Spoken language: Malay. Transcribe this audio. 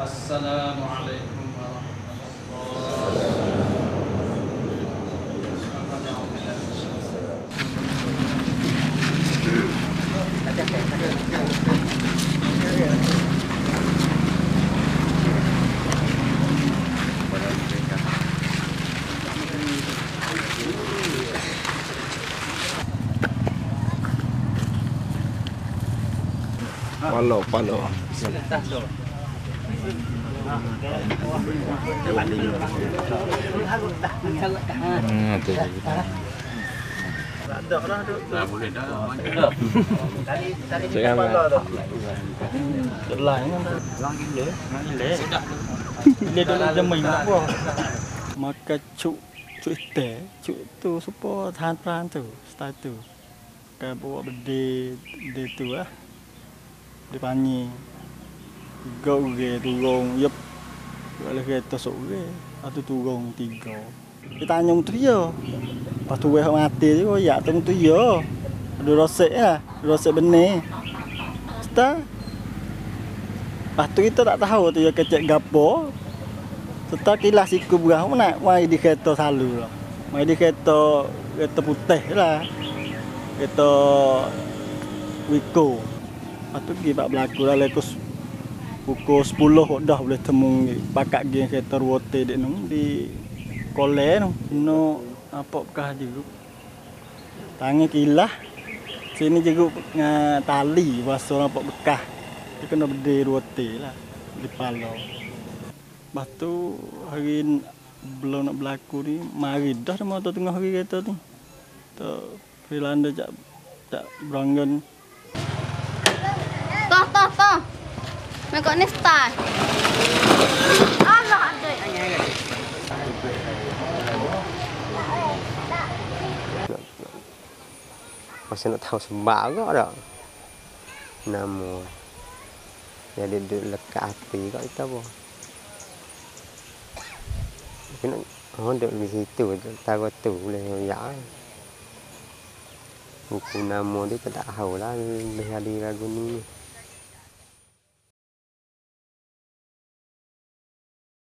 السلام عليكم ورحمة Follow, follow. Hmm, tu. Nah, boleh dah. Jangan. Dia dulu jamin apa? Maka cuk cuk teh, cuk tu supo tahan peran tu, style tu. Kan bawa bede de tu ah. Go ge turung yep. Kalau kereta sok ge, atau turung tiga. Kita tanya tu dia. Lepas tu weh mati je kau ya tu tu ya. Ada rosek lah, rosek benih. Start Lepas tu kita tak tahu tu dia kecek gapo. Serta kilas siku berah mana mai di kereta selalu lah. Mai di kereta kereta putih lah. Kereta Wiko. Lepas tu pergi bak berlaku lah lekus pukul 10 dah boleh temu pakak gi kereta rote dek nung di kole nung. No apa bekah juga. Tangi kilah. Sini juga dengan tali pasal apa bekah. Dia kena berdiri rote lah di Palau. Lepas tu hari belum nak berlaku ni, mari dah dah motor tengah hari kereta ni. Tu Filanda cak cak beranggan Mereka ni style. Allah ada. Masih nak tahu sebab ke tak? Nama Jadi duduk lekat hati kat kita Mungkin nak Oh, duduk di situ, tahu tu boleh ya. Buku nama dia tak tahu lah, lebih hari lagu ni.